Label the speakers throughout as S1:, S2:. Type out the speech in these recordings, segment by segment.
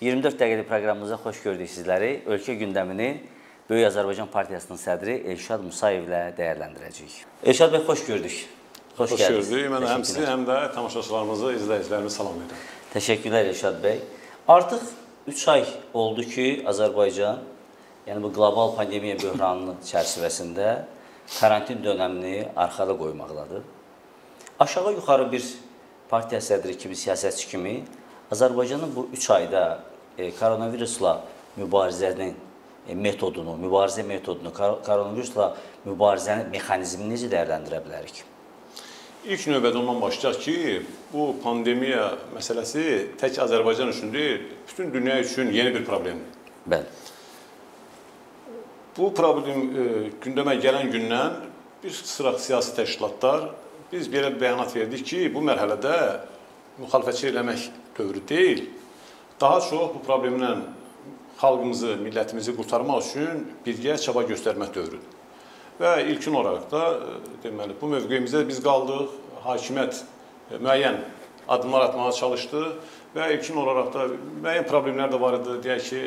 S1: 24 dəqiqəlik proqramımıza xoş gördük sizləri. Ölkə gündəmini Böyük Azərbaycan Partiyasının sədri Elşad Musayev ilə dəyərləndirəcəyik. Elşad bəy, xoş gördük.
S2: Xoş, xoş gördük. Mən həm sizi, həm də tamaşaçılarımızı, izləyicilərimizi salamlayıram.
S1: Təşəkkürlər Elşad bəy. Artıq 3 ay oldu ki, Azərbaycan, yəni bu qlobal pandemiya böhranının çərçivəsində karantin dönəmini arxada qoymaqdadır. Aşağı-yuxarı bir partiya sədri kimi, siyasətçi kimi Azərbaycanın bu 3 ayda e, koronavirusla mübarizənin e, metodunu, mübarizə metodunu, koronavirusla mübarizənin mexanizmini necə dəyərləndirə bilərik?
S2: İlk növbədə ondan başlayaq ki, bu pandemiya məsələsi tək Azərbaycan üçün deyil, bütün dünya üçün yeni bir problemdir.
S1: Bəli.
S2: Bu problem e, gündəmə gələn gündən bir sıra siyasi təşkilatlar biz belə bəyanat verdik ki, bu mərhələdə müxalifətçi eləmək dövrü deyil. Daha çox bu problemlə xalqımızı, millətimizi qurtarmaq üçün birgə çaba göstərmək dövrüdür. Və ilkin olaraq da deməli bu mövqeyimizdə biz qaldıq. Hakimiyyət e, müəyyən addımlar atmağa çalışdı və ilkin olaraq da müəyyən problemlər də var idi. Deyək ki,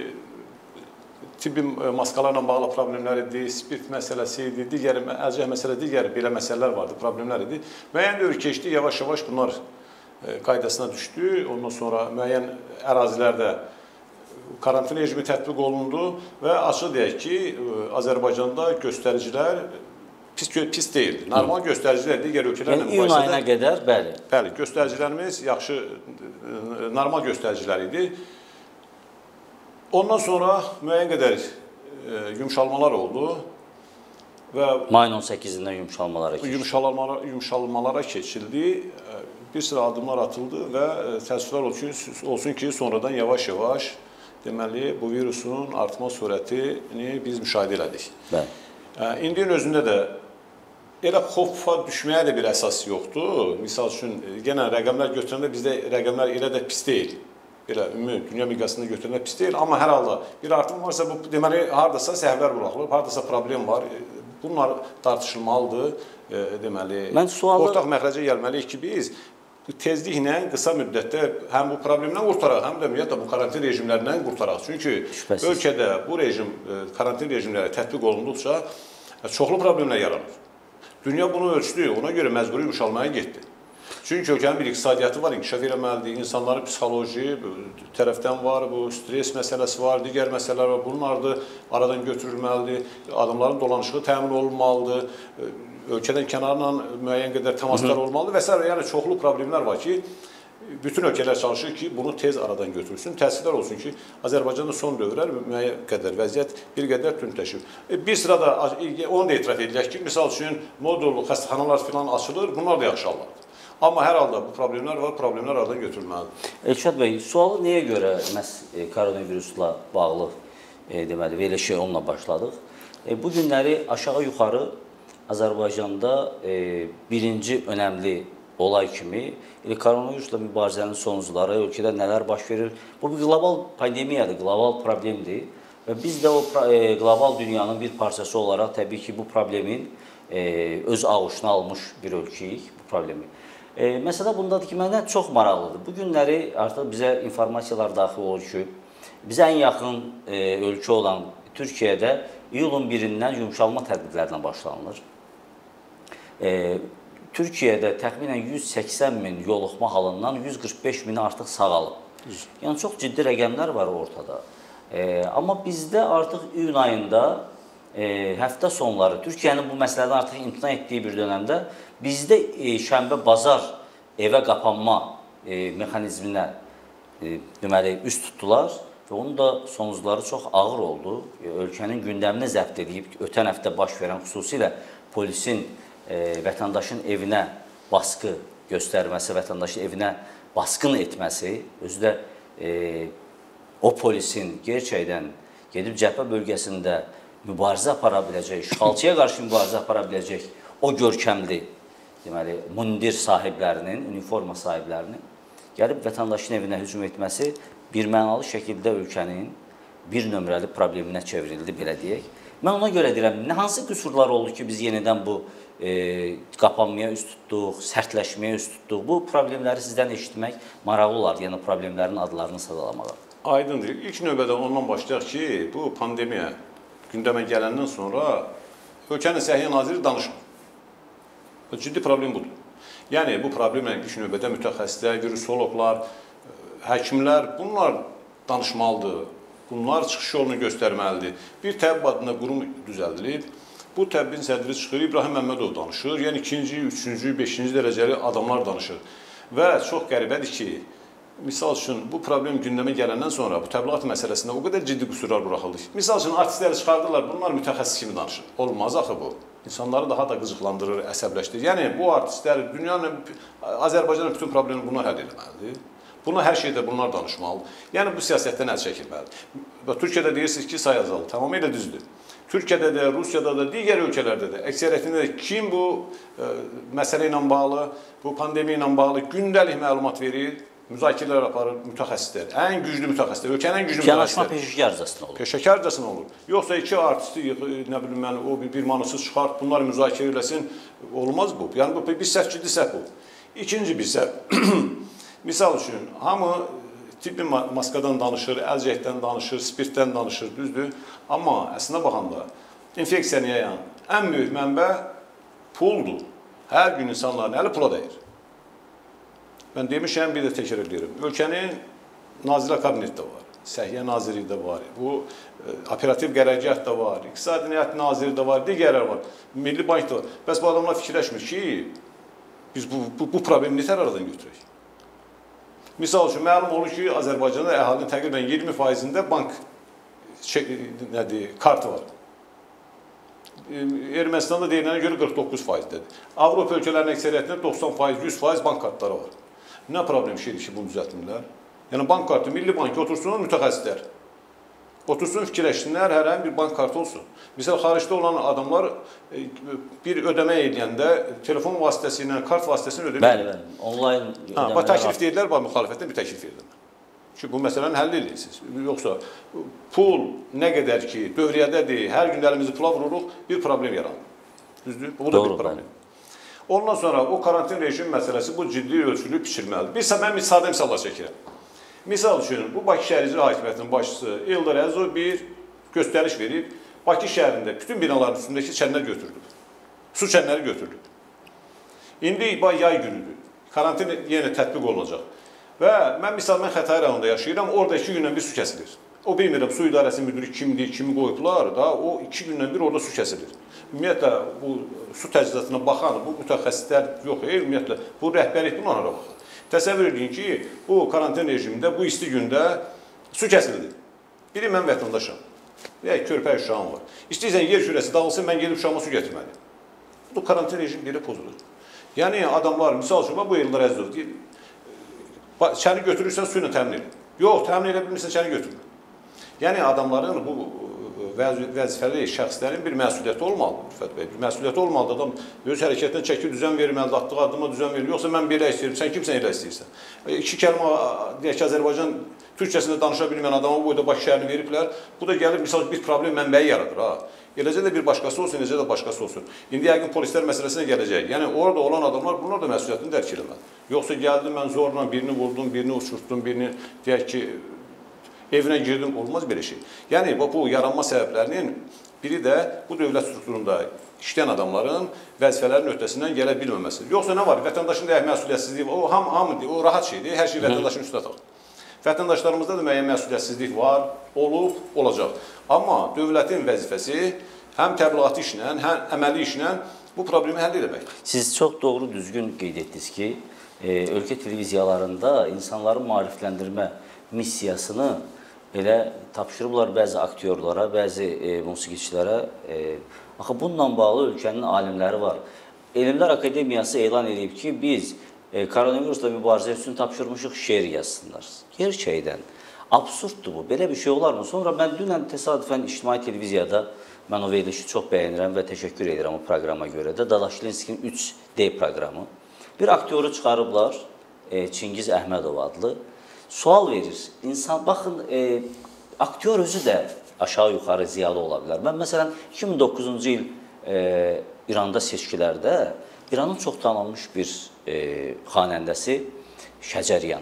S2: tibbi e, maskalarla bağlı problemlər idi, spirt məsələsi idi, digər əlcək məsələ, digər belə məsələlər vardı, problemlər idi. Müəyyən dövr keçdi, yavaş-yavaş bunlar E, qaydasına düşdü. Ondan sonra müəyyən ərazilərdə karantin rejimi tətbiq olundu və açıq deyək ki, e, Azərbaycanda göstəricilər pis pis deyildi. Normal göstəricilər digər ölkələrlə
S1: yəni, müqayisədə iyun ayına qədər, bəli.
S2: Bəli, göstəricilərimiz yaxşı e, normal göstəricilər idi. Ondan sonra müəyyən qədər yumşalmalar oldu
S1: və mayın 18-dən yumşalmalara keçildi.
S2: Yumşalmalara, yumşalmalara keçildi bir sıra addımlar atıldı və e, təəssüflər olsun ki, olsun ki, sonradan yavaş-yavaş deməli bu virusun artma sürətini biz müşahidə elədik.
S1: Bəli.
S2: E, İndinin özündə də elə xofa düşməyə də bir əsas yoxdur. Misal üçün yenə rəqəmlər götürəndə bizdə rəqəmlər elə də pis deyil. Belə ümumi dünya miqyasında götürəndə pis deyil, amma hər halda bir artım varsa bu deməli hardasa səhvlər buraxılıb, hardasa problem var. Bunlar tartışılmalıdır. E, deməli,
S1: Mən sualı
S2: ortaq məxrəcə gəlməliyik ki, biz tezliklə qısa müddətdə həm bu problemdən qurtaraq, həm də ümumiyyətlə bu karantin rejimlərindən qurtaraq. Çünki Şübhəsiz. ölkədə bu rejim e, karantin rejimləri tətbiq olunduqca e, çoxlu problemlər yaranır. Dünya bunu ölçdü, ona görə məcburi yumşalmaya getdi. Çünki ölkənin bir iqtisadiyyatı var, inkişaf eləməlidir, insanların psixoloji tərəfdən var, bu stress məsələsi var, digər məsələlər var. Bunlar da aradan götürülməlidir, adamların dolanışığı təmin olunmalıdır ölkədən kənarla müəyyən qədər təmaslar olmalıdır və s. yəni çoxlu problemlər var ki, bütün ölkələr çalışır ki, bunu tez aradan götürsün. Təəssüflər olsun ki, Azərbaycanda son dövrlər müəyyən qədər vəziyyət bir qədər tündləşib. E, bir sıra da onu da etiraf edilək ki, misal üçün modul xəstəxanalar filan açılır, bunlar da yaxşı hallardır. Amma hər halda bu problemlər var, problemlər aradan götürülməlidir.
S1: Elşad bəy, sualı nəyə görə məhz e, koronavirusla bağlı e, deməli belə şey onunla başladıq? E, bu günləri aşağı-yuxarı Azərbaycanda e, birinci önəmli olay kimi elə koronavirusla mübarizənin sonucları, ölkədə nələr baş verir, bu bir qlobal pandemiyadır, qlobal problemdir və biz də o e, qlobal dünyanın bir parçası olaraq təbii ki, bu problemin e, öz ağuşuna almış bir ölkəyik bu problemi. E, məsələ bundadır ki, mənə çox maraqlıdır. Bu günləri artıq bizə informasiyalar daxil olur ki, bizə ən yaxın e, ölkə olan Türkiyədə iyulun 1-dən yumşalma tədbirlərinə başlanılır. E, Türkiyədə təxminən 180 min yoluxma halından 145 mini artıq sağalıb. Yəni çox ciddi rəqəmlər var ortada. E, amma bizdə artıq iyun ayında e, həftə sonları Türkiyənin bu məsələdən artıq imtina etdiyi bir dövrdə bizdə e, şənbə bazar evə qapanma e, mexanizminə e, deməli üst tutdular və onun da sonucları çox ağır oldu. E, ölkənin gündəmini zəbt edib ötən həftə baş verən xüsusilə polisin e, vətəndaşın evinə baskı göstərməsi, vətəndaşın evinə basqın etməsi, özü də e, o polisin gerçəkdən gedib cəbhə bölgəsində mübarizə apara biləcək, işğalçıya qarşı mübarizə apara biləcək o görkəmli deməli mundir sahiblərinin, uniforma sahiblərinin gəlib vətəndaşın evinə hücum etməsi bir mənalı şəkildə ölkənin bir nömrəli probleminə çevrildi belə deyək. Mən ona görə deyirəm, nə hansı qüsurlar oldu ki, biz yenidən bu e, qapanmaya üst tutduq, sərtləşməyə üst tutduq. Bu problemləri sizdən eşitmək maraqlı olardı, yəni problemlərin adlarını sadalamağa.
S2: Aydındır. İlk növbədə ondan başlayaq ki, bu pandemiya gündəmə gələndən sonra ölkənin Səhiyyə Naziri danışmır. Ciddi problem budur. Yəni bu problemlə ilk növbədə mütəxəssislər, virusoloqlar, həkimlər bunlar danışmalıdır. Bunlar çıxış yolunu göstərməlidir. Bir təbib adına qurum düzəldilib. Bu təbbin sədri çıxır, İbrahim Məmmədov danışır. Yəni ikinci, üçüncü, beşinci dərəcəli adamlar danışır. Və çox qəribədir ki, Misal üçün bu problem gündəmə gələndən sonra bu təbliğat məsələsində o qədər ciddi qüsurlar buraxıldı ki, misal üçün artistləri çıxardılar, bunlar mütəxəssis kimi danışır. Olmaz axı bu. İnsanları daha da qıcıqlandırır, əsəbləşdirir. Yəni bu artistlər dünyanın Azərbaycanın bütün problemini bunlar həll etməlidir. Buna hər şeydə bunlar danışmalıdır. Yəni bu siyasətdən əl çəkilməlidir. Və Türkiyədə deyirsiniz ki, say azaldı. Tamamilə düzdür. Türkiyədə də, Rusiyada da, digər ölkələrdə də əksəriyyətində də kim bu ə, məsələ ilə bağlı, bu pandemiya ilə bağlı gündəlik məlumat verir, müzakirələr aparır mütəxəssislər. Ən güclü mütəxəssislər, ölkənin ən güclü
S1: Yanaşma
S2: mütəxəssislər.
S1: peşəkarcasına olur.
S2: Peşəkarcasına olur. Yoxsa iki artisti yıx- nə bilim mən o bir, bir manısız çıxart, bunlar müzakirə eləsin. Olmaz bu. Yəni bu bir səhv ciddi səhv bu. İkinci bir səhv. Misal üçün hamı tibbi ma- maskadan danışır, əlcəkdən danışır, spirtdən danışır, düzdür? Amma əslində baxanda infeksiya niyə yayan? Ən böyük mənbə puldur. Hər gün insanların əli pula dəyir. Mən demişəm, bir də təkrar edirəm. Ölkənin Nazirlər Kabineti də var. Səhiyyə Nazirliyi də var. Bu e, operativ qərargah da var. İqtisadi Nəqliyyat Naziri də var, digərlər var. Milli Bank da var. Bəs bu adamlar fikirləşmir ki, biz bu, bu, bu problemi nətər aradan götürək? Misal üçün, məlum olur ki, Azərbaycanda əhalinin təqribən 20%-də bank şey, nədir, kartı var. Ermənistanda deyilənə görə 49%-dədir. Avropa ölkələrinin əksəriyyətində 90%, 100% bank kartları var. Nə problem şeydir ki, bunu düzəltmirlər? Yəni bank kartı, Milli Bank otursun mütəxəssislər. Otursun fikirləşsinlər, hər bir bank kartı olsun. Məsələn, xaricdə olan adamlar e, bir ödəmə edəndə telefon vasitəsilə, kart vasitəsilə ödəmə
S1: Bəli, bəli. Onlayn
S2: Ha,
S1: ödəmələr
S2: bax təklif
S1: var.
S2: deyirlər, bax müxalifətdən bir təklif verdim. Ki bu məsələni həll edirsiniz. Yoxsa pul nə qədər ki dövriyyədədir, hər gün əlimizi pula vururuq, bir problem yaranır. Düzdür? Bu da
S1: Doğru,
S2: bir problem. Ondan sonra o karantin rejim məsələsi bu ciddi ölçülü biçilməlidir. Bir mən bir sadə misallar çəkirəm. Misal üçün bu Bakı şəhər icra hakimiyyətinin başçısı Eldar Əzov bir göstəriş verib Bakı şəhərində bütün binaların üstündəki çənlər götürülüb. Su çənləri götürülüb. İndi yay günüdür. Karantin yenə tətbiq olunacaq. Və mən misal mən Xətai rayonunda yaşayıram. Orada 2 gündən bir su kəsilir. O bilmirəm su idarəsinin müdiri kimdir, kimi qoyublar da, o 2 gündən bir orada su kəsilir. Ümumiyyətlə bu su təchizatına baxan bu mütəxəssislər yox, e, ümumiyyətlə bu rəhbərlik bunlara baxır. Təsəvvür edin ki, bu karantin rejimində bu isti gündə su kəsildi. Biri mən vətəndaşam. Və ya körpə uşağım var. İstəyirsən yer kürəsi dağılsın, mən gedib uşağıma su gətirməliyəm. Bu karantin rejimi belə pozulur. Yəni adamlar misal üçün bu Eldar Əzizov deyir. Çəni götürürsən su ilə təmin edin. Yox, təmin edə bilmirsən çəni götürmə. Yəni adamların bu vəzifəli şəxslərin bir məsuliyyəti olmalıdır Rüfət bəy. Bir məsuliyyəti olmalıdır. Adam öz hərəkətinə çəkir, düzən verməlidir, atdığı addıma düzən verir. Yoxsa mən belə istəyirəm, sən kimsən elə istəyirsən. E, İki kəlmə deyək ki, Azərbaycan türkçəsində danışa bilməyən adama bu boyda Bakı şəhərini veriblər. Bu da gəlir misal bir problem mənbəyi yaradır ha. Eləcə də bir başqası olsun, eləcə də başqası olsun. İndi yəqin polislər məsələsinə gələcək. Yəni orada olan adamlar bunlar da məsuliyyətini dərk eləməli. Yoxsa gəldim mən zorla birini vurdum, birini uçurtdum, birini deyək ki, evinə girdim, olmaz belə şey. Yəni bu, yaranma səbəblərinin biri də bu dövlət strukturunda işləyən adamların vəzifələrin öhdəsindən gələ bilməməsidir. Yoxsa nə var? Vətəndaşın da məsuliyyətsizliyi var. O ham hamı o rahat şeydir. Hər şey vətəndaşın üstünə atılır. Vətəndaşlarımızda da müəyyən məsuliyyətsizlik var, olub, olacaq. Amma dövlətin vəzifəsi həm təbliğatı işlə, həm əməli işlə bu problemi həll etməkdir.
S1: Siz çox doğru, düzgün qeyd etdiniz ki, e, ölkə televiziyalarında insanları maarifləndirmə missiyasını elə tapşırıblar bəzi aktyorlara, bəzi e, musiqiçilərə. E, axı bununla bağlı ölkənin alimləri var. Elmlər Akademiyası elan edib ki, biz e, koronavirusla mübarizə üçün tapşırmışıq şeir yazsınlar. Gerçəkdən absurddur bu. Belə bir şey olarmı? Sonra mən dünən təsadüfən ictimai televiziyada mən o verilişi çox bəyənirəm və təşəkkür edirəm o proqrama görə də. Dadaşlinskinin 3D proqramı. Bir aktyoru çıxarıblar, e, Çingiz Əhmədov adlı. Sual verir. İnsan baxın, e, aktyor özü də aşağı-yuxarı ziyalı ola bilər. Mən məsələn 2009-cu il e, İranda seçkilərdə İranın çox tanınmış bir e, xanəndəsi Şəcəryan.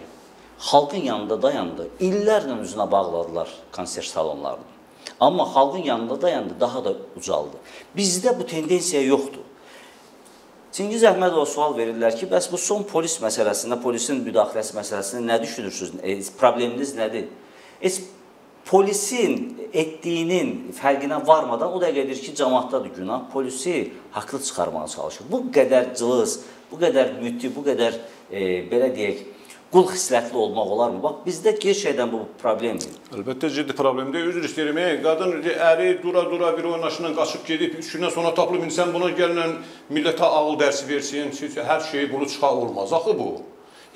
S1: xalqın yanında dayandı. İllərlə üzünə bağladılar konsert salonlarını. Amma xalqın yanında dayandı, daha da ucaldı. Bizdə bu tendensiya yoxdur. Çingiz Əhmədova sual verirlər ki, bəs bu son polis məsələsində, polisin müdaxiləsi məsələsində nə düşünürsünüz? E, probleminiz nədir? E, polisin etdiyinin fərqinə varmadan o dəqiqə deyir ki, cəmaatdadır günah, polisi haqlı çıxarmağa çalışır. Bu qədər cılız, bu qədər müti, bu qədər e, belə deyək, qul xislətli olmaq olarmı? Bax bizdə gerçəkdən bu problemdir.
S2: Əlbəttə ciddi problemdir. Üzr istəyirəm. Qadın əri dura-dura bir oynaşından qaçıb gedib 3 gündən sonra tapılıb insan buna gələn millətə ağıl dərsi versin, hər şeyi bunu çıxa olmaz. Axı bu.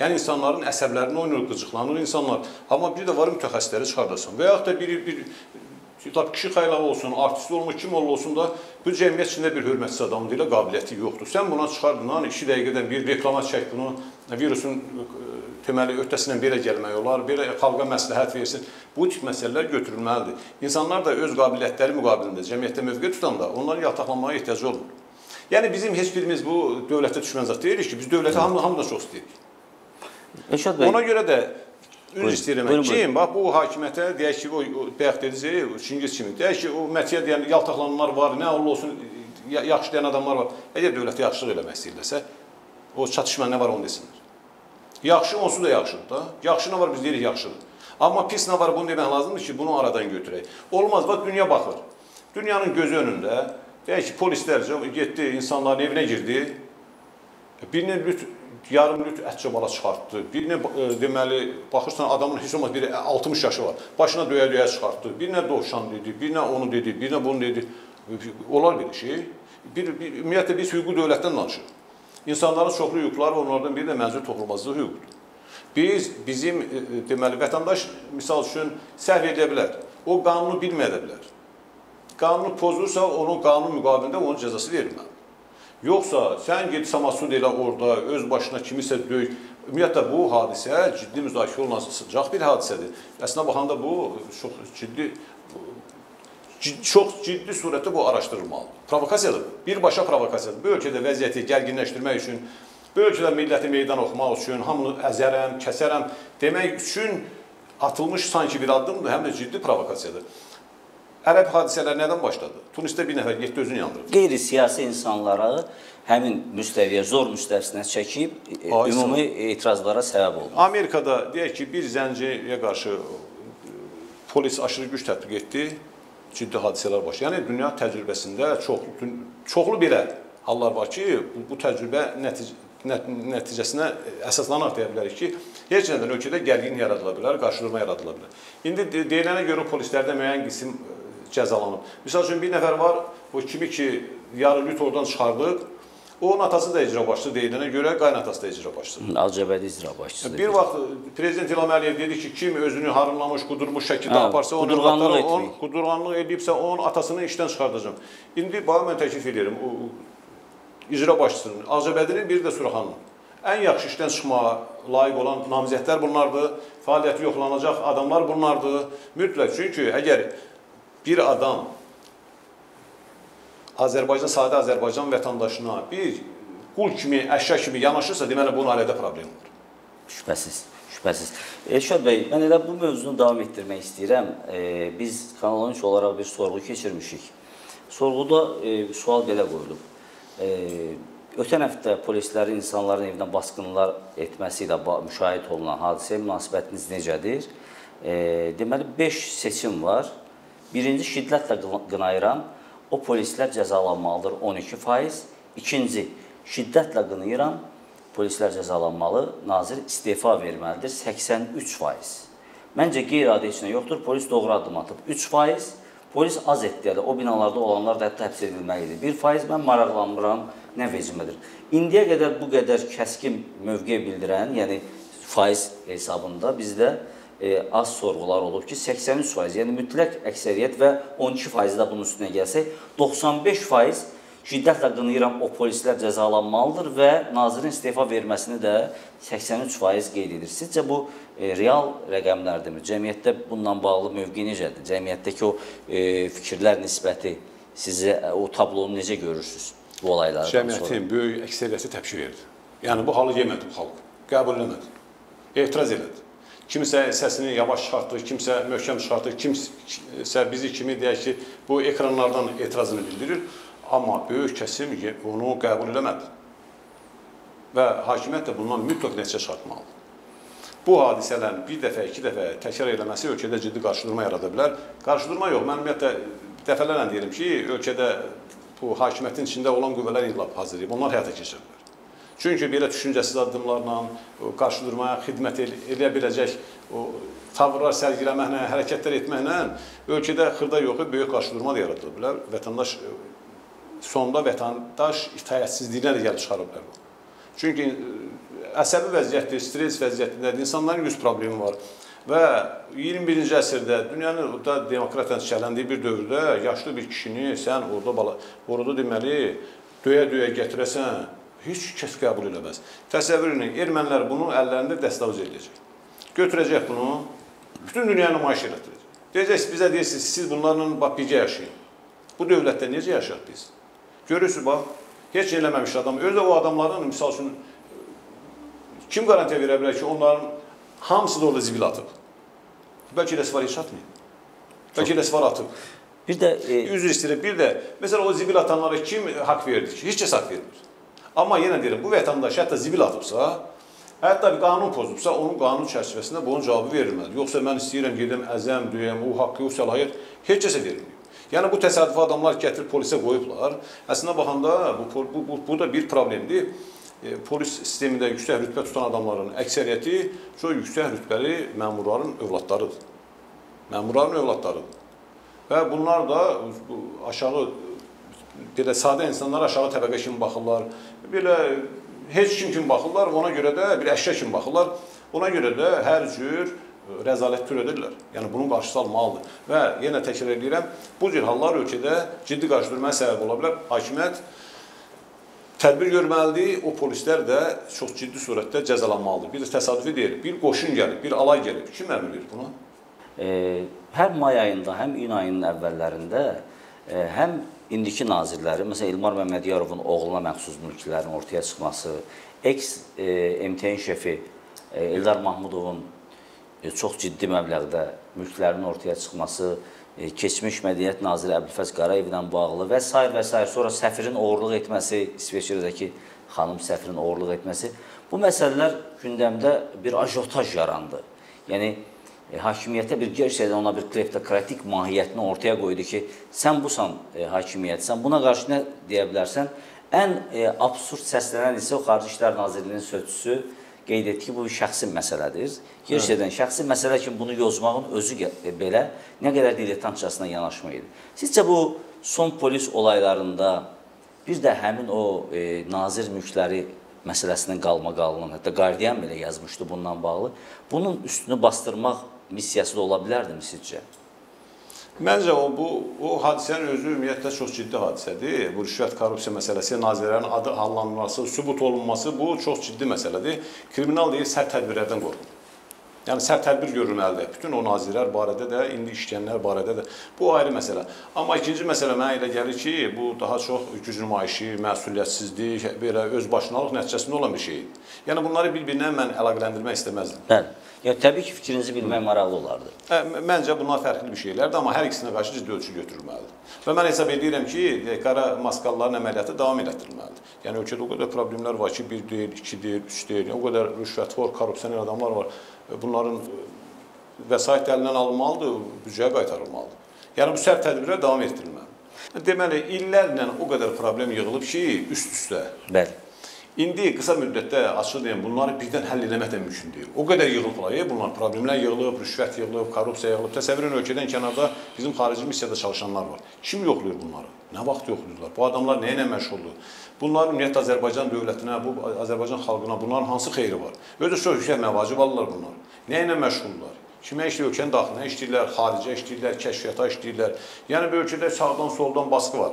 S2: Yəni insanların əsəblərini oynayır, qıcıqlanır insanlar. Amma bir də var mütəxəssisləri çıxardasan. Və yaxud da biri bir Lap kişi xəylağı olsun, artist olmuş, kim olsun da bu cəmiyyət içində bir hörmətsiz adam deyilə qabiliyyəti yoxdur. Sən buna çıxardın, 2 dəqiqədən bir reklama çək bunu, virusun deməli öhdəsindən belə gəlmək olar, belə xalqa məsləhət versin. Bu tip məsələlər götürülməlidir. İnsanlar da öz qabiliyyətləri müqabilində cəmiyyətdə mövqe tutanda onların yaltaqlanmaya ehtiyacı olmur. Yəni bizim heç birimiz bu dövlətə düşmən zət deyilik ki, biz dövləti hamı hamıdan çox istəyirik.
S1: Rəşad bəy.
S2: Ona görə də Üzr istəyirəm. Kim? Bax bu hakimiyyətə deyək ki, o bayaq dediniz, Çingiz kimi. Deyək ki, o mətiyə deyən yaltaqlananlar var, nə olursa olsun yaxşı deyən adamlar var. Əgər dövlətə yaxşılıq eləmək istəyirlərsə, o çatışma nə var onu desinlər. Yaxşı onsuz da yaxşıdır da. Yaxşı nə var biz deyirik yaxşıdır. Amma pis nə var bunu demək lazımdır ki, bunu aradan götürək. Olmaz, bax dünya baxır. Dünyanın gözü önündə deyək ki, polislər getdi, insanların evinə girdi. Birinin lüt, yarım lüt ət çobala çıxartdı. Birinə e, deməli baxırsan adamın heç olmaz biri 60 yaşı var. Başına döyə-döyə çıxartdı. Birinə dovşan dedi, birinə onu dedi, birinə bunu dedi. Olar belə şey. Bir, bir ümumiyyətlə biz hüquqi dövlətdən danışırıq. İnsanların çoxlu hüquqları onlardan biri də mənzil toxunulmazlığı hüququdur. Biz, bizim, e, e, deməli, vətəndaş misal üçün səhv edə bilər. O qanunu bilməyə də bilər. Qanunu pozursa, onun qanun müqabilində onun cəzası verilməlidir. Yoxsa sən get Samasud elə orada öz başına kimisə döy. Ümumiyyətlə bu hadisə ciddi müzakirə olunan sıcaq bir hadisədir. Əslində baxanda bu çox ciddi çox ciddi surətdə bu araşdırılmalıdır. Provokasiyadır. Birbaşa provokasiyadır. Bu ölkədə vəziyyəti gərginləşdirmək üçün, bu ölkədə milləti meydan oxumaq üçün, hamını əzərəm, kəsərəm demək üçün atılmış sanki bir addımdır, həm də ciddi provokasiyadır. Ərəb hadisələri nədən başladı? Tunisdə bir nəfər getdi özünü yandırdı.
S1: Qeyri-siyasi insanlara həmin müstəviyə, zor müstəvisinə çəkib e, Ay, ümumi etirazlara səbəb oldu.
S2: Amerikada deyək ki, bir zənciyə qarşı polis aşırı güc tətbiq etdi ciddi hadisələr baş. Yəni dünya təcrübəsində çoxlu çoxlu belə hallar var ki, bu, bu təcrübə nəticə nəticəsinə əsaslanaraq deyə bilərik ki, heç nədən ölkədə gərgin yaradıla bilər, qarşıdurma yaradıla bilər. İndi deyilənə görə polislərdə müəyyən qism cəzalanıb. Məsəl üçün bir nəfər var, o kimi ki, yarı lüt oradan çıxardıb, Onun atası da icra başçısı deyilənə görə qaynatası da icra başçısı.
S1: Ağcabədi icra başçısı.
S2: Bir vaxt prezident İlham Əliyev dedi ki, kim özünü harımlamış, qudurmuş şəkildə hə, aparsa, onun qudurğanlıq on, qudurğanlıq edibsə, onun atasını işdən çıxardacağam. İndi bax mən təklif edirəm o icra başçısının, Ağcabədinin bir də Suraxanın ən yaxşı işdən çıxmağa layiq olan namizədlər bunlardır. Fəaliyyəti yoxlanacaq adamlar bunlardır. Mütləq çünki əgər bir adam Azərbaycan, sadə Azərbaycan vətəndaşına bir qul kimi, əşya kimi yanaşırsa, deməli bunun ailədə problem var.
S1: Şübhəsiz, şübhəsiz. Elşad bəy, mən elə bu mövzunu davam etdirmək istəyirəm. E, biz Kanal 13 olaraq bir sorğu keçirmişik. Sorğuda e, sual belə qoyulub. E, ötən həftə polislərin insanların evinə basqınlar etməsi ilə müşahidə olunan hadisəyə münasibətiniz necədir? E, deməli 5 seçim var. Birinci şiddətlə qınayıram o polislər cəzalanmalıdır 12%. İkinci, şiddətlə qınayıram, polislər cəzalanmalı, nazir istefa verməlidir 83%. Məncə qeyri-adi heç nə yoxdur. Polis doğru addım atıb 3%. Polis az etdi, o binalarda olanlar da hətta həbs edilməlidir. 1% mən maraqlanmıram, nə vecimədir. İndiyə qədər bu qədər kəskin mövqe bildirən, yəni faiz hesabında bizdə e, az sorğular olub ki, 83%, yəni mütləq əksəriyyət və 12% də bunun üstünə gəlsək, 95% şiddətlə qınayıram, o polislər cəzalanmalıdır və nazirin istefa verməsini də 83% qeyd edir. Sizcə bu e, real rəqəmlərdirmi? Cəmiyyətdə bununla bağlı mövqe necədir? Cəmiyyətdəki o e, fikirlər nisbəti sizə e, o tablonu necə görürsüz bu olaylardan
S2: sonra? Cəmiyyətin böyük əksəriyyəti təpşir edir. Yəni bu halı yemədi bu xalq. Qəbul eləmədi. Etiraz elədi. Kimsə səsini yavaş çıxartır, kimsə möhkəm çıxartır, kimsə bizi kimi deyək ki, bu ekranlardan etirazını bildirir, amma böyük kəsim bunu qəbul eləmədi. Və hakimiyyət də bundan mütləq nəticə çıxartmalıdır. Bu hadisələrin bir dəfə, iki dəfə təkrar eləməsi ölkədə ciddi qarşıdurma yarada bilər. Qarşıdurma yox, mən ümumiyyətlə dəfələrlə deyirəm ki, ölkədə bu hakimiyyətin içində olan qüvvələr inqilab hazırlayıb, onlar həyata keçirirlər. Çünki belə düşüncəsiz addımlarla qarşıdurmaya xidmət el eləyə biləcək o tavırlar sərgiləməklə, hərəkətlər etməklə ölkədə xırda yox, böyük qarşıdurma da yaradıla bilər. Vətəndaş sonda vətəndaş itaətsizliyinə də gəlib çıxara bilər. Çünki əsəbi vəziyyətdir, stres vəziyyətindədir, insanların yüz problemi var. Və 21-ci əsrdə dünyanın da demokratiyanın çiçəkləndiyi bir dövrdə yaşlı bir kişini sən orada bala, orada deməli döyə-döyə gətirəsən, heç kəs qəbul eləməz. Təsəvvür edin, ermənilər bunu əllərində dəstəvuz edəcək. Götürəcək bunu, bütün dünyanı nümayiş elətdirəcək. Deyəcək, bizə deyirsiniz, siz bunlarla bax bircə yaşayın. Bu dövlətdə necə yaşayaq biz? Görürsünüz, bax, heç eləməmiş adam, özü o adamların, misal üçün, kim qarantiya verə bilər ki, onların hamısı da orada zibil atıb. Bəlkə elə svar heç atmayıb. Bəlkə elə svar atıb.
S1: Bir də
S2: e, üzr istəyirəm. Bir də məsələn o zibil atanlara kim haqq verdi ki? Heç kəs haqq vermir. Amma yenə deyirəm, bu vətəndaş hətta zibil atıbsa, hətta bir qanun pozubsa, onun qanun çərçivəsində bunun cavabı verilməlidir. Yoxsa mən istəyirəm gedim əzəm, döyəm, o haqqı, o səlahiyyət heç kəsə verilmir. Yəni bu təsadüfi adamlar gətirib polisə qoyublar. Əslində baxanda bu, bu, bu, bu da bir problemdir. E, polis sistemində yüksək rütbə tutan adamların əksəriyyəti çox yüksək rütbəli məmurların övladlarıdır. Məmurların övladlarıdır. Və bunlar da aşağı belə sadə insanlar aşağı təbəqə kimi baxırlar. Belə heç kim kimi baxırlar, ona görə də bir əşya kimi baxırlar. Ona görə də hər cür rəzalət törədirlər. Yəni bunun qarşısı almalıdır. Və yenə təkrar edirəm, bu cür hallar ölkədə ciddi qarşıdurmaya səbəb ola bilər. Hakimiyyət tədbir görməlidir, o polislər də çox ciddi surətdə cəzalanmalıdır. Bir də təsadüfi deyil, bir qoşun gəlib, bir alay gəlib. Kim əmr verir buna?
S1: E, həm may ayında, həm iyun ayının əvvəllərində e, həm indiki nazirləri, məsələn İlmar Məmmədiyarovun oğluna məxsus mülklərin ortaya çıxması, eks e, MTN şefi e, Eldar Mahmudovun e, çox ciddi məbləğdə mülklərinin ortaya çıxması, e, keçmiş mədəniyyət naziri Əbülfəz Qarayevlə bağlı və s. və s. sonra səfirin oğurluq etməsi, İsveçrədəki xanım səfirin oğurluq etməsi, bu məsələlər gündəmdə bir ajotaj yarandı. Yəni e, hakimiyyətə bir gerçəkdən ona bir kleptokratik mahiyyətini ortaya qoydu ki, sən busan e, hakimiyyətsən, buna qarşı nə deyə bilərsən? Ən e, absurd səslənən isə o Xarici İşlər Nazirliyinin sözçüsü qeyd etdi ki, bu şəxsi məsələdir. Gerçəkdən şəxsi məsələ kimi bunu yozmağın özü e, belə nə qədər diletantçasına yanaşma idi. Sizcə bu son polis olaylarında bir də həmin o e, nazir mülkləri məsələsinin qalma-qalının, hətta Guardian belə yazmışdı bundan bağlı. Bunun üstünü bastırmaq missiyası da ola bilərdimi sizcə?
S2: Məncə o bu o hadisənin özü ümumiyyətlə çox ciddi hadisədir. Bu rüşvət korrupsiya məsələsi, nazirlərin adı hallanması, sübut olunması bu çox ciddi məsələdir. Kriminal deyil, sərt tədbirlərdən qorxur. Yəni sərt tədbir görülməlidir. Bütün o nazirlər barədə də, indi işləyənlər barədə də bu ayrı məsələ. Amma ikinci məsələ mənə elə gəlir ki, bu daha çox güc nümayişi, məsuliyyətsizlik, belə öz başınalıq nəticəsində olan bir şeydir. Yəni bunları bir-birinə mən əlaqələndirmək istəməzdim.
S1: Bəli. Yəni təbii ki, fikrinizi bilmək maraqlı olardı.
S2: Hə, məncə bunlar fərqli bir şeylərdir, amma hər ikisinə qarşı ciddi ölçü götürülməlidir. Və mən hesab edirəm ki, qara maskalların əməliyyatı davam elətdirilməlidir. Yəni ölkədə o qədər problemlər var ki, bir deyil, iki deyil, üç deyil. O qədər rüşvətxor, korrupsioner adamlar var. Bunların vəsait əlindən alınmalıdır, büdcəyə qaytarılmalıdır. Yəni bu sərt tədbirlər davam etdirilməlidir. Deməli, illərlə o qədər problem yığılıb ki, üst-üstə.
S1: Bəli.
S2: İndi qısa müddətdə açıq deyim, bunları birdən həll etmək də mümkün deyil. O qədər yığılıblar, bunlar problemlər yığılıb, rüşvət yığılıb, korrupsiya yığılıb. Təsəvvür edin ölkədən kənarda bizim xarici missiyada çalışanlar var. Kim yoxlayır bunları? Nə vaxt yoxlayırlar? Bu adamlar nə ilə məşğuldur? Bunların ümumiyyətlə Azərbaycan dövlətinə, bu Azərbaycan xalqına bunların hansı xeyri var? Özü yüksək məvacib alırlar bunlar. Nə ilə məşğullar? Kimə işləyir? Ölkənin daxilinə işləyirlər, xaricə işləyirlər, kəşfiyyata işləyirlər. Yəni bu ölkədə sağdan soldan baskı var.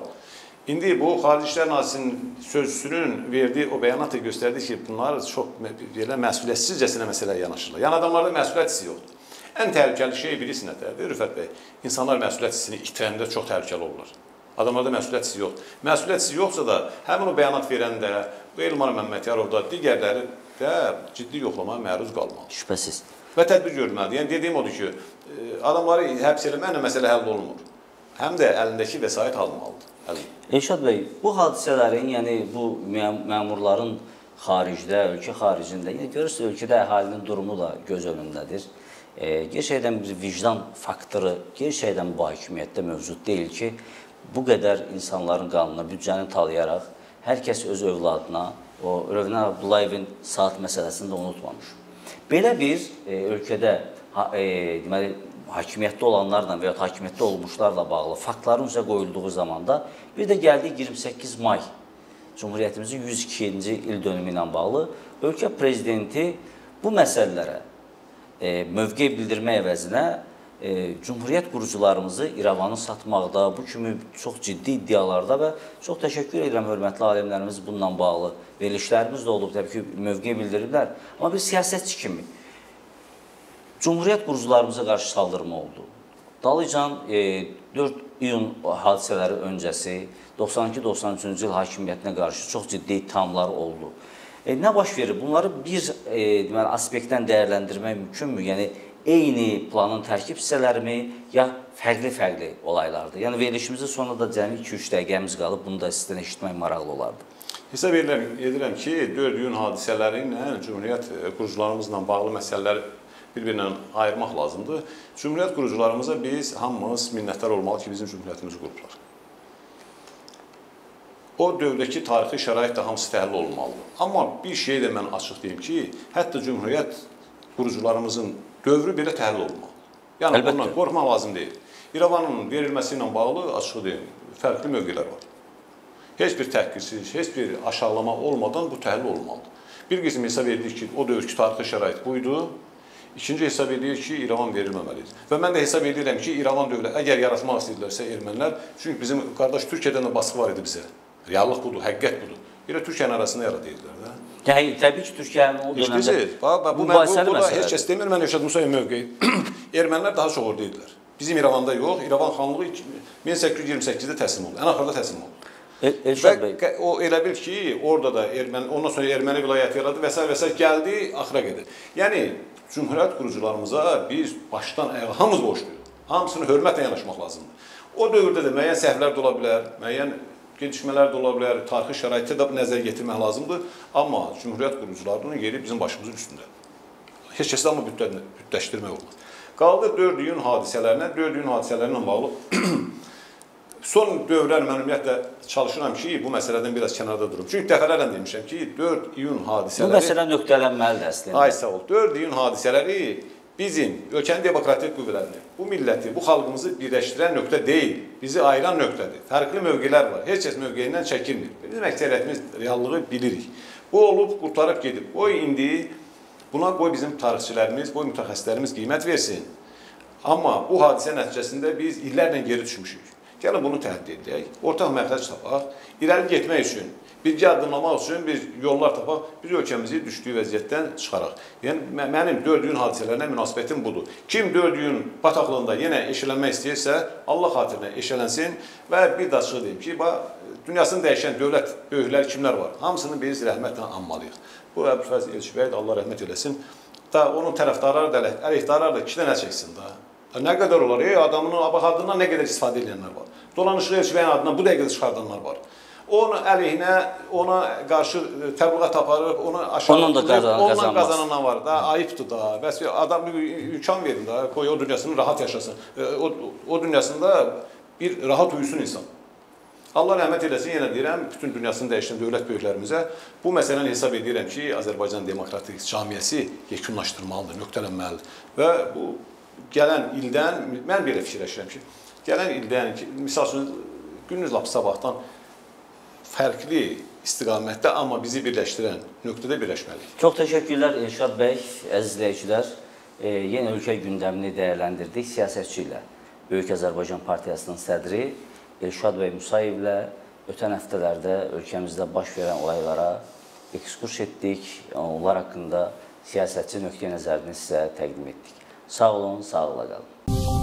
S2: İndi bu Xarici İşlər Nazirinin sözçüsünün verdiyi o bəyanat da göstərdi ki, bunlar çox belə məsuliyyətsizcəsinə məsələyə yanaşırlar. Yəni adamlarda məsuliyyət hissi yoxdur. Ən təhlükəli şey birisi nətərdir, Rüfət bəy? İnsanlar məsuliyyət hissini itirəndə çox təhlükəli olurlar. Adamlarda məsuliyyət hissi yoxdur. Məsuliyyət hissi yoxsa da həmin o bəyanat verəndə, Elmar Məmmədiyarov da, digərləri də ciddi yoxlamaya məruz qalmalı.
S1: Şübhəsiz.
S2: və tədbir görməlidir. Yəni dediyim odur ki, e, adamları həbs eləməklə məsələ həll olunmur. Həm də əlindəki vəsait alınmalıdır. Həll.
S1: Elşad bəy, bu hadisələrin, yəni bu məm məmurların xaricdə, ölkə xaricində, yəni görürsüz ölkədə əhalinin durumu da göz önündədir. E, gerçəkdən bir vicdan faktoru gerçəkdən bu hakimiyyətdə mövcud deyil ki, bu qədər insanların qanuna büdcəni talayaraq hər kəs öz övladına, o Rövnə Abdullayevin saat məsələsini də unutmamış. Belə bir e, ölkədə ha, e, deməli hakimiyyətdə olanlarla və ya hakimiyyətdə olmuşlarla bağlı faktların üzə qoyulduğu zamanda bir də gəldik 28 may Cumhuriyyətimizin 102-ci il dönümü ilə bağlı ölkə prezidenti bu məsələlərə e, mövqe bildirmək əvəzinə e, Cumhuriyyət qurucularımızı İrəvanı satmaqda, bu kimi çox ciddi iddialarda və çox təşəkkür edirəm hörmətli alimlərimiz bununla bağlı verilişlərimiz də olub, təbii ki, mövqe bildiriblər. Amma bir siyasətçi kimi Cumhuriyyət qurucularımıza qarşı saldırma oldu. Dalıcan e, 4 iyun hadisələri öncəsi 92-93-cü il hakimiyyətinə qarşı çox ciddi ittihamlar oldu. E, nə baş verir? Bunları bir e, deməli aspektdən dəyərləndirmək mümkünmü? Yəni eyni planın tərkib hissələrimi ya fərqli-fərqli olaylardır? Yəni verilişimizin sonunda da cəmi 2-3 dəqiqəmiz qalıb, bunu da sizdən eşitmək maraqlı olardı.
S2: Hesab edirəm, edirəm ki, 4 iyun hadisələri ilə Cumhuriyyət qurucularımızla bağlı məsələlər bir-birindən ayırmaq lazımdır. Cümhuriyyət qurucularımıza biz hamımız minnətdar olmalı ki, bizim cümhuriyyətimizi qurublar. O dövrdəki tarixi şərait də hamısı təhlil olunmalıdır. Amma bir şey də mən açıq deyim ki, hətta cümhuriyyət qurucularımızın dövrü belə təhlil olunmalı. Yəni Əlbəttə. ondan qorxmaq lazım deyil. İrəvanın verilməsi ilə bağlı açıq deyim, fərqli mövqelər var. Heç bir təhqirsiz, heç bir aşağılama olmadan bu təhlil olunmalıdır. Bir qism hesab edirik ki, o dövrki tarixi şərait buydu. İkinci hesab edir ki, İrəvan verilməməlidir. Və mən də hesab edirəm ki, İrəvan dövləti əgər yaratmaq istəyirlərsə ermənilər, çünki bizim qardaş Türkiyədən də baskı var idi bizə. Reallıq budur, həqiqət budur. Elə Türkiyənin arasında yaradırdılar da.
S1: Yəni təbii ki, Türkiyənin o dövrdə
S2: bax, bax, bu, bu, bu, bu da heç kəs demir, mən Rəşad Musayevin mövqeyi. Ermənilər daha çox orada idilər. Bizim İrəvanda yox, İrəvan xanlığı 1828-də təslim oldu. Ən axırda təslim oldu.
S1: Elşad bəy.
S2: O elə bil ki, orada da erməni, ondan sonra erməni vilayəti yaradı və s. və s. gəldi, axıra gedir. Yəni Cümhuriyyət qurucularımıza biz başdan ayağa hamımız borcluyuq. Hamısını hörmətlə yanaşmaq lazımdır. O dövrdə də müəyyən səhvlər də ola bilər, müəyyən gecikmələr də ola bilər, tarixi şəraitə də nəzərə yetirmək lazımdır. Amma Cümhuriyyət qurucularının yeri bizim başımızın üstündə. Heç kəsdə amma bütləşdirmək olmaz. Qaldı 4 iyun hadisələrinə. 4 iyun hadisələri ilə bağlı Son dövrlər mən ümumiyyətlə çalışıram ki, bu məsələdən biraz kənarda durum. Çünki dəfələrlə demişəm ki, 4 iyun hadisələri...
S1: Bu məsələ nöqtələnməlidir əslində.
S2: Ay sağ ol. 4 iyun hadisələri bizim ölkənin demokratik qüvvələrini, bu milləti, bu xalqımızı birləşdirən nöqtə deyil, bizi ayıran nöqtədir. Fərqli mövqelər var. Heç kəs mövqeyindən çəkilmir. Bizim əksəriyyətimiz reallığı bilirik. Bu olub, qurtarıb gedib. O indi buna qoy bizim tarixçilərimiz, qoy mütəxəssislərimiz qiymət versin. Amma bu hadisə nəticəsində biz illərlə geri düşmüşük. Gəlin bunu təhdid edək, ortaq məxrəc tapaq, irəli getmək üçün, birgə addımlamaq üçün bir yollar tapaq, biz ölkəmizi düşdüyü vəziyyətdən çıxaraq. Yəni, mənim 4 gün hadisələrinə münasibətim budur. Kim 4 gün bataqlığında yenə eşələnmək istəyirsə, Allah xatirinə eşələnsin və bir də açıq deyim ki, dünyasını dəyişən dövlət böyükləri kimlər var? Hamısını biz rəhmətlə anmalıyıq. Bu Əbülfəz Elçibəy də Allah rəhmət eləsin. Da onun tərəfdarları da, əleyhdarları da iki dənə çəksin da. Nə qədər olar? Ey adamın adından nə qədər istifadə edənlər var. Dolanışıq elçibəyin adından bu dəqiqədə çıxardanlar var. Onun əleyhinə, ona qarşı e, təbliğat aparıb, onu aşağı
S1: ondan da qazanan,
S2: ondan qazananlar var da, ayıbdır da. Bəs adam bir imkan verin də, qoy o dünyasını rahat yaşasın. E, o, o dünyasında bir rahat uyusun insan. Allah rəhmət eləsin, yenə deyirəm, bütün dünyasını dəyişən dövlət böyüklərimizə bu məsələni hesab edirəm ki, Azərbaycan Demokratik Camiyyəsi yekunlaşdırmalıdır, nöqtələnməlidir. Və bu gələn ildən, mən belə fikirləşirəm ki, gələn ildən, misal üçün, gününüz lap sabahdan fərqli istiqamətdə, amma bizi birləşdirən nöqtədə birləşməliyik.
S1: Çox təşəkkürlər Elşad bəy, əziz izləyicilər. E, yenə ölkə gündəmini dəyərləndirdik siyasətçi ilə. Böyük Azərbaycan Partiyasının sədri Elşad bəy Musayevlə ötən həftələrdə ölkəmizdə baş verən olaylara ekskurs etdik. Onlar haqqında siyasətçi nöqteyi nəzərini sizə təqdim etdik. Sağ olun, sağlıqla qalın.